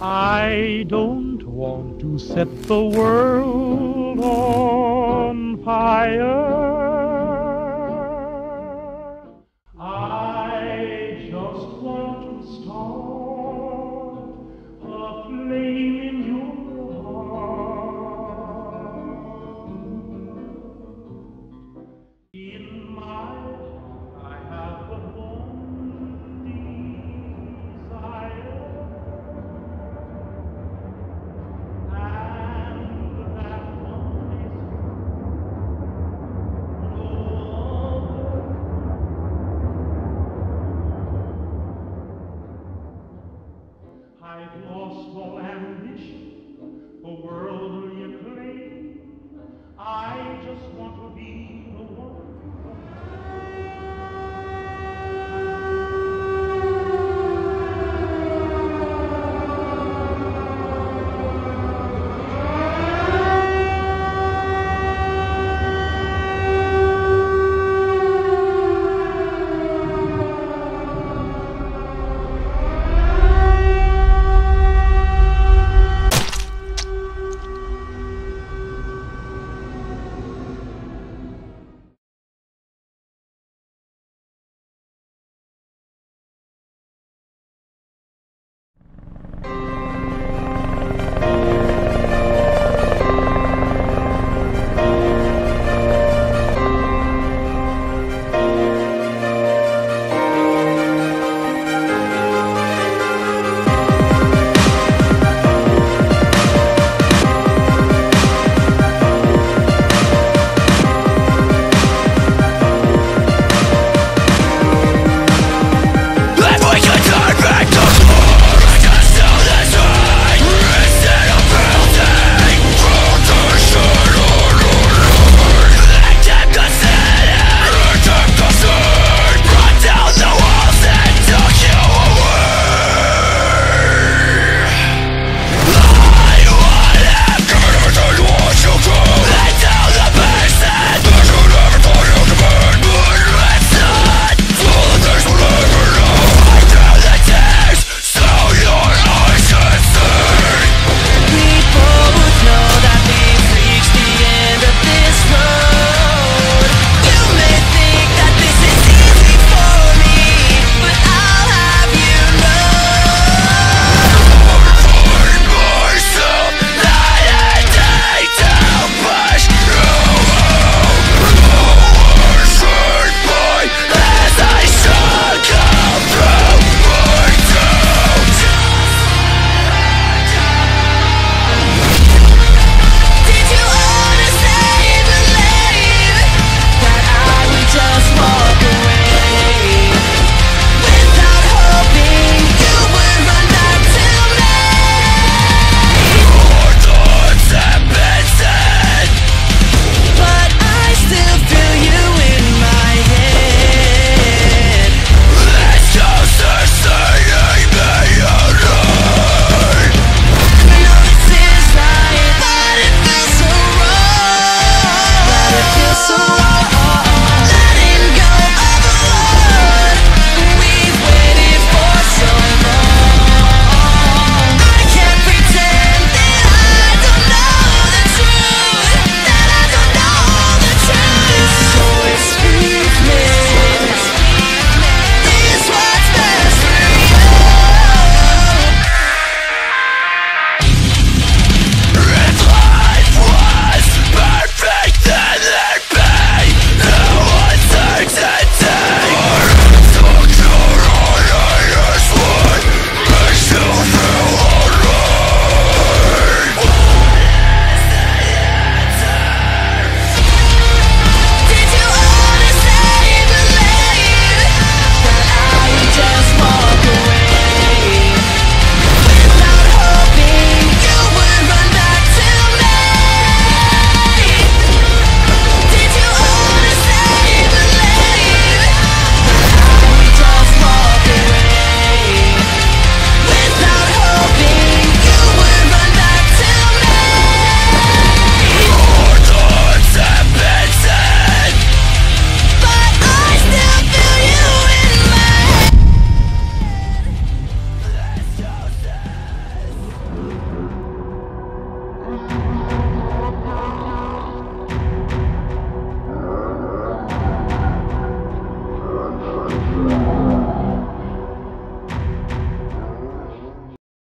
I don't want to set the world on fire.